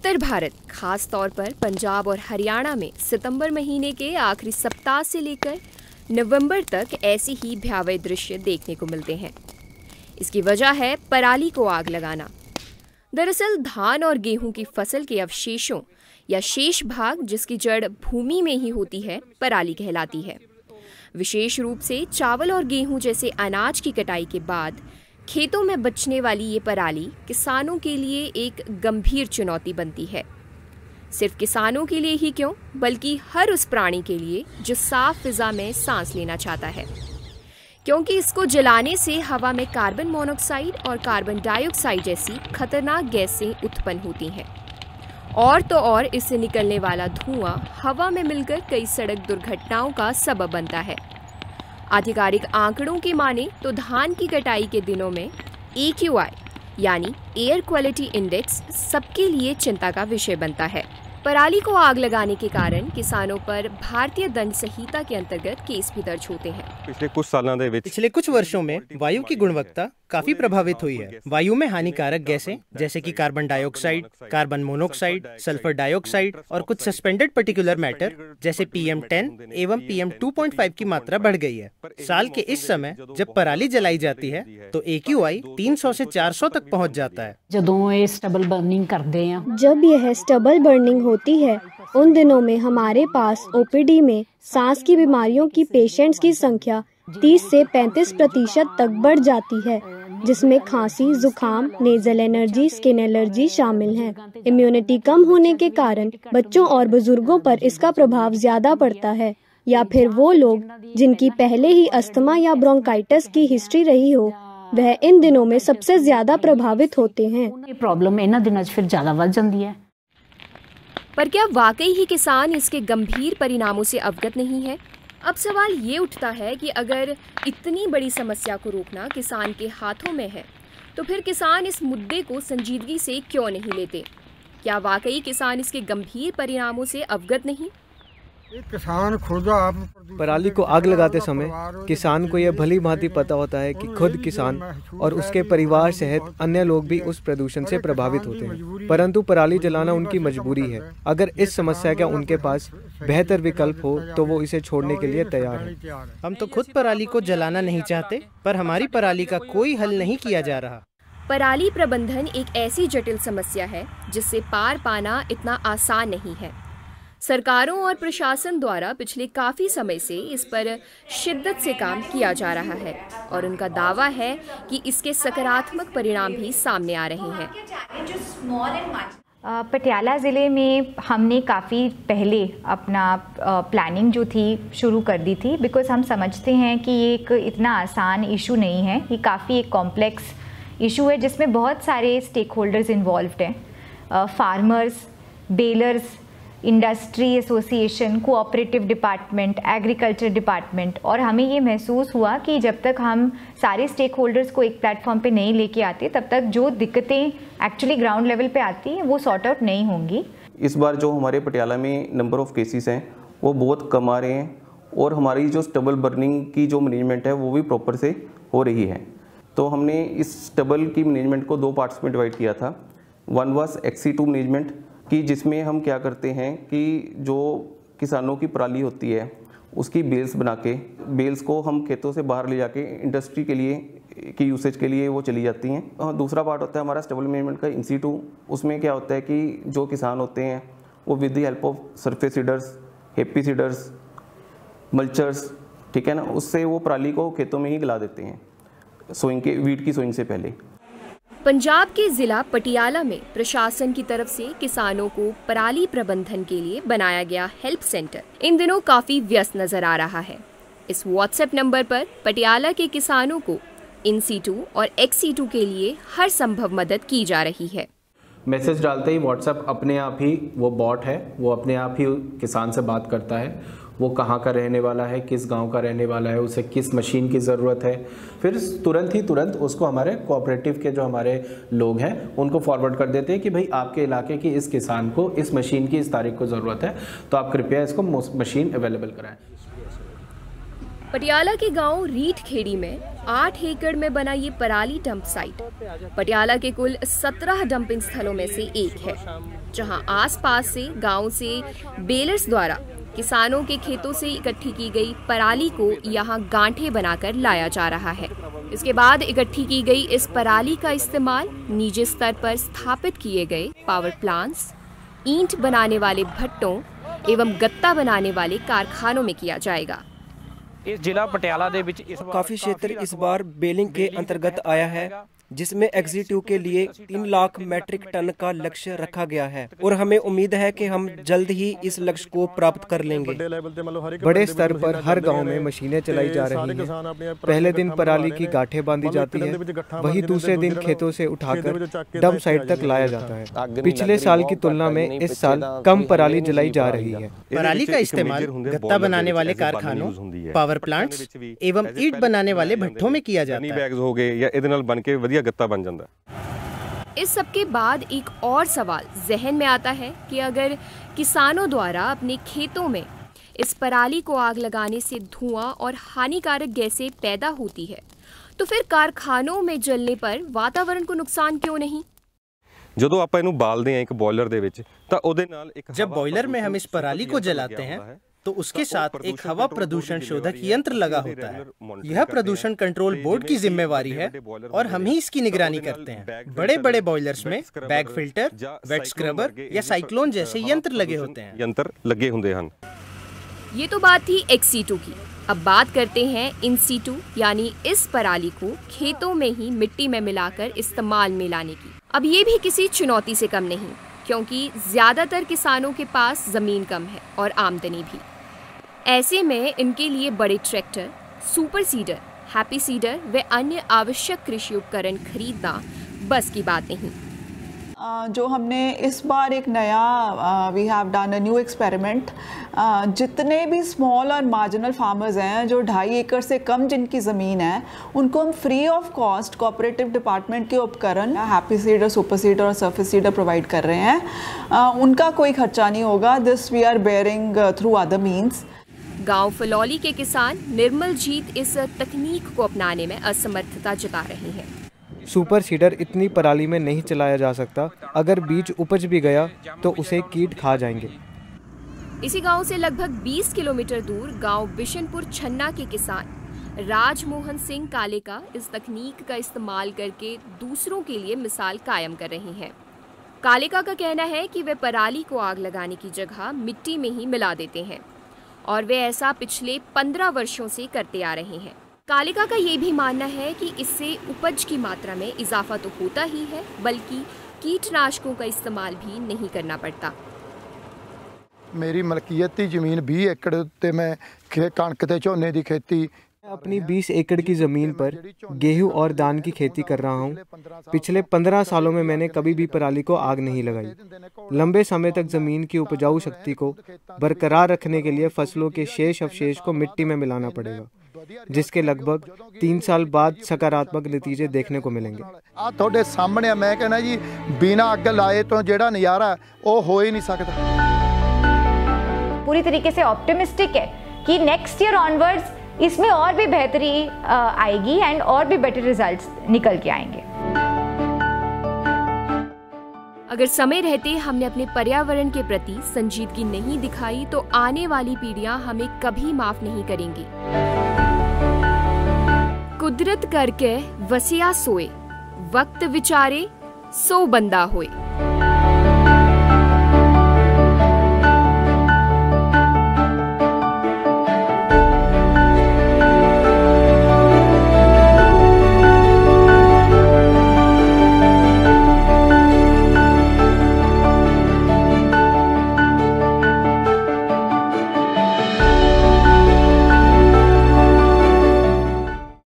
उत्तर भारत, खास तौर पर पंजाब और हरियाणा में सितंबर महीने के आखिरी सप्ताह से लेकर नवंबर तक ऐसे ही भयावह दृश्य देखने को मिलते हैं। इसकी वजह है पराली को आग लगाना। दरअसल धान और गेहूँ की फ़सल के अवशेषों या शेष भाग जिसकी जड़ भूमि में ही होती है, पराली कहलाती है। विशेष रूप से चावल और गेहूँ जैसे अनाज की कटाई के बाद खेतों में बचने वाली ये पराली किसानों के लिए एक गंभीर चुनौती बनती है। सिर्फ़ किसानों के लिए ही क्यों, बल्कि हर उस प्राणी के लिए जो साफ़ फिजा में सांस लेना चाहता है। क्योंकि इसको जलाने से हवा में कार्बन मोनोक्साइड और कार्बन डाइऑक्साइड जैसी खतरनाक गैसें उत्पन्न होती हैं। और तो और इससे निकलने वाला धुआँ हवा में मिलकर कई सड़क दुर्घटनाओं का सबब बनता है। आधिकारिक आंकड़ों की माने तो धान की कटाई के दिनों में ए यानी एयर क्वालिटी इंडेक्स सबके लिए चिंता का विषय बनता है। पराली को आग लगाने के कारण किसानों पर भारतीय दंड संहिता के अंतर्गत केस भी दर्ज होते हैं। पिछले कुछ सालों पिछले कुछ वर्षों में वायु की गुणवत्ता काफ़ी प्रभावित हुई है। वायु में हानिकारक गैसें जैसे कि carbon dioxide carbon monoxide sulphur dioxide और कुछ सस्पेंडेड पर्टिकुलर मैटर जैसे पीएम टेन एवं पीएम 2.5 की मात्रा बढ़ गई है। साल के इस समय जब पराली जलाई जाती है तो ए क्यू आई तीन सौ ऐसी चार सौ तक पहुँच जाता है। बर्निंग करते हैं। जब यह स्टबल बर्निंग होती है उन दिनों में हमारे पास ओपीडी में सांस की बीमारियों की पेशेंट्स की संख्या 30 से 35 प्रतिशत तक बढ़ जाती है जिसमें खांसी जुकाम नेजल एनर्जी स्किन एलर्जी शामिल है इम्यूनिटी कम होने के कारण बच्चों और बुजुर्गों पर इसका प्रभाव ज्यादा पड़ता है या फिर वो लोग जिनकी पहले ही अस्थमा या ब्रोंकाइटिस की हिस्ट्री रही हो वह इन दिनों में सबसे ज्यादा प्रभावित होते हैं ਇਹ ਪ੍ਰੋਬਲਮ ਇਹਨਾਂ ਦਿਨਾਂ 'ਚ ਫਿਰ ਜ਼ਿਆਦਾ ਵੱਧ ਜਾਂਦੀ ਹੈ पर क्या वाकई ही किसान इसके गंभीर परिणामों से अवगत नहीं है? अब सवाल ये उठता है कि अगर इतनी बड़ी समस्या को रोकना किसान के हाथों में है तो फिर किसान इस मुद्दे को संजीदगी से क्यों नहीं लेते? क्या वाकई किसान इसके गंभीर परिणामों से अवगत नहीं? किसान खुद आप पराली को आग लगाते समय किसान को यह भली भांति पता होता है कि खुद किसान और उसके परिवार सहित अन्य लोग भी उस प्रदूषण से प्रभावित होते हैं। परंतु पराली जलाना उनकी मजबूरी है। अगर इस समस्या का उनके पास बेहतर विकल्प हो तो वो इसे छोड़ने के लिए तैयार है। हम तो खुद पराली को जलाना नहीं चाहते पर हमारी पराली का कोई हल नहीं किया जा रहा। पराली प्रबंधन एक ऐसी जटिल समस्या है जिससे पार पाना इतना आसान नहीं है सरकारों और प्रशासन द्वारा पिछले काफ़ी समय से इस पर शिद्दत से काम किया जा रहा है और उनका दावा है कि इसके सकारात्मक परिणाम भी सामने आ रहे हैं। पटियाला ज़िले में हमने काफ़ी पहले अपना प्लानिंग जो थी, शुरू कर दी थी बिकॉज़ हम समझते हैं कि ये एक इतना आसान इशू नहीं है। ये काफ़ी एक कॉम्प्लेक्स इशू है, जिसमें बहुत सारे स्टेक होल्डर्स इन्वॉल्व हैं farmers balers industry association cooperative department agriculture department और हमें ये महसूस हुआ कि जब तक हम सारे स्टेक होल्डर्स को एक प्लेटफॉर्म पे नहीं लेके आते, तब तक जो दिक्कतें एक्चुअली ग्राउंड लेवल पे आती हैं, वो सॉर्ट आउट नहीं होंगी। इस बार जो हमारे पटियाला में नंबर ऑफ़ केसेस हैं, वो बहुत कम आ रहे हैं और हमारी जो स्टबल बर्निंग की जो मैनेजमेंट है, वो भी प्रॉपर से हो रही है। तो हमने इस स्टबल की मैनेजमेंट को दो पार्ट्स में डिवाइड किया था। One was ex situ management कि जिसमें हम क्या करते हैं कि जो किसानों की पराली होती है, उसकी बेल्स बना के, बेल्स को हम खेतों से बाहर ले जाके इंडस्ट्री के लिए, की यूसेज के लिए वो चली जाती हैं। और दूसरा पार्ट होता है हमारा स्टेबल मैनेजमेंट का इन टू उसमें क्या होता है कि जो किसान होते हैं, वो with the help of surface seeders happy seeders mulchers ठीक है ना, उससे वो पराली को खेतों में ही गला देते हैं सोइंग के वीट की सोइंग से पहले। पंजाब के जिला पटियाला में प्रशासन की तरफ़ से किसानों को पराली प्रबंधन के लिए बनाया गया हेल्प सेंटर। इन दिनों काफ़ी व्यस्त नज़र आ रहा है। इस व्हाट्सएप नंबर पर पटियाला के किसानों को इन टू और एक्स टू के लिए हर संभव मदद की जा रही है। मैसेज डालते ही व्हाट्सएप अपने आप ही वो बॉट है, वो अपने आप ही किसान से बात करता है। वो कहाँ का रहने वाला है, किस गाँव का रहने वाला है, उसे किस मशीन की ज़रूरत है। फिर तुरंत ही तुरंत उसको हमारे कोऑपरेटिव के जो हमारे लोग हैं, उनको फॉरवर्ड कर देते हैं कि भाई आपके इलाके की इस किसान को, इस मशीन की इस तारीख को ज़रूरत है तो आप कृपया इसको मशीन अवेलेबल कराएँ। पटियाला के गाँव रीठ खेड़ी में आठ एकड़ में बना ये पराली डंप साइट पटियाला के कुल सत्रह डंपिंग स्थलों में से एक है, जहाँ आसपास से गाँव से बेलर्स द्वारा किसानों के खेतों से इकट्ठी की गई पराली को यहां गांठे बनाकर लाया जा रहा है इसके बाद इकट्ठी की गई इस पराली का इस्तेमाल निजी स्तर पर स्थापित किए गए पावर प्लांट्स ईंट बनाने वाले भट्टों एवं गत्ता बनाने वाले कारखानों में किया जाएगा ਇਸ ਜ਼ਿਲ੍ਹਾ ਪਟਿਆਲਾ ਦੇ ਵਿੱਚ ਇਸ ਵਾਰ काफी क्षेत्र इस बार बेलिंग के अंतर्गत आया है जिसमें एग्जीक्यूटिव के लिए तीन लाख मैट्रिक टन का लक्ष्य रखा गया है। और हमें उम्मीद है कि हम जल्द ही इस लक्ष्य को प्राप्त कर लेंगे। बड़े स्तर पर हर गाँव में मशीनें चलाई जा रही हैं। पहले दिन पराली की गाठे बांधी जाती है वही दूसरे दिन खेतों से उठाकर डंप साइट तक लाया जाता है। पिछले साल की तुलना में इस साल कम पराली जलाई जा रही है। पराली का इस्तेमाल गत्ता बनाने वाले कारखानों पावर प्लांट्स एवं ईट बनाने वाले भट्टों में किया जाता है। ਬੈਗਸ ਹੋ ਗਏ ਜਾਂ ਇਹਦੇ ਨਾਲ ਬਣ ਕੇ ਵਧੀਆ ਗੱਤਾ ਬਣ ਜਾਂਦਾ इस सब के बाद एक और सवाल जहन में आता है कि अगर किसानों द्वारा अपने खेतों में इस पराली को आग लगाने से धुआं और हानिकारक गैसें पैदा होती है तो फिर कारखानों में जलने पर वातावरण को नुकसान क्यों नहीं ਜਦੋਂ ਆਪਾਂ ਇਹਨੂੰ ਬਾਲਦੇ ਆ ਇੱਕ ਬੋਇਲਰ ਦੇ ਵਿੱਚ ਤਾਂ ਉਹਦੇ ਨਾਲ ਇੱਕ जब बॉयलर में हम इस पराली को जलाते हैं तो उसके साथ एक हवा प्रदूषण शोधक यंत्र लगा होता है। यह प्रदूषण कंट्रोल बोर्ड की जिम्मेवारी है और हम ही। इसकी निगरानी करते हैं। बड़े बड़े बॉयलर्स में बैग फ़िल्टर वेट स्क्रबर या साइक्लोन जैसे यंत्र लगे होते हैं। यंत्र लगे होंगे हैं ये तो बात थी एक्स की। अब बात करते हैं इन सीटू यानी इस पराली को खेतों में ही मिट्टी में मिलाकर इस्तेमाल में लाने की। अब ये भी किसी चुनौती से कम नहीं क्योंकि ज़्यादातर किसानों के पास ज़मीन कम है और आमदनी भी। ऐसे में इनके लिए बड़े tractor, super seeder, happy seeder व अन्य आवश्यक कृषि उपकरण खरीदना बस की बात नहीं। जो हमने इस बार एक नया we have done a new experiment जितने भी स्मॉल और मार्जिनल फार्मर्स हैं, जो ढाई एकड़ से कम जिनकी ज़मीन है, उनको हम free of cost cooperative department के उपकरण हैप्पी सीडर सुपर सीडर और सर्फिस सीडर प्रोवाइड कर रहे हैं। उनका कोई खर्चा नहीं होगा। This we are bearing through other means गाँव फलौली के किसान निर्मल जीत इस तकनीक को अपनाने में असमर्थता जता रहे हैं। सुपर सीडर इतनी पराली में नहीं चलाया जा सकता। अगर बीज उपज भी गया तो उसे कीट खा जाएँगे। इसी गाँव से लगभग 20 किलोमीटर दूर गाँव बिशनपुर छन्ना के किसान राजमोहन सिंह काले का इस तकनीक का इस्तेमाल करके दूसरों के लिए मिसाल कायम कर रहे हैं। कालेका का कहना है कि वे पराली को आग लगाने की जगह मिट्टी में ही मिला देते हैं। और वे ऐसा पिछले पंद्रह वर्षों से करते आ रहे हैं कालिका का ये भी मानना है कि इससे उपज की मात्रा में इजाफा तो होता ही है बल्कि कीटनाशकों का इस्तेमाल भी नहीं करना पड़ता ਮੇਰੀ ਮਲਕੀਅਤ ਦੀ ਜ਼ਮੀਨ 20 ਏਕੜ ਉੱਤੇ ਮੈਂ ਕਣਕ ਤੇ ਝੋਨੇ ਦੀ ਖੇਤੀ अपनी 20 एकड़ की ज़मीन पर गेहूं और धान की खेती कर रहा हूं। पिछले 15 सालों में मैंने कभी भी पराली को आग नहीं लगाई लंबे समय तक ज़मीन की उपजाऊ शक्ति को बरकरार रखने के लिए फसलों के शेष अवशेष को मिट्टी में मिलाना पड़ेगा जिसके लगभग तीन साल बाद सकारात्मक नतीजे देखने को मिलेंगे ਆ ਤੁਹਾਡੇ ਸਾਹਮਣੇ ਮੈਂ ਕਹਿੰਦਾ ਜੀ ਬਿਨਾ ਅੱਗ ਲਾਏ ਤੋਂ ਜਿਹੜਾ ਨਜ਼ਾਰਾ ਉਹ ਹੋ ਹੀ ਨਹੀਂ ਸਕਦਾ पूरी तरीके से ऑप्टिमिस्टिक है कि नेक्स्ट ईयर ऑनवर्ड्स इसमें और भी बेहतरी आएगी एंड और भी बेटर रिजल्ट्स निकल के आएँगे। अगर समय रहते हमने अपने पर्यावरण के प्रति संजीदगी नहीं दिखाई तो आने वाली पीढ़ियाँ हमें कभी माफ़ नहीं करेंगी। कुदरत करके वसिया सोए, वक्त विचारे, सो बंदा होए।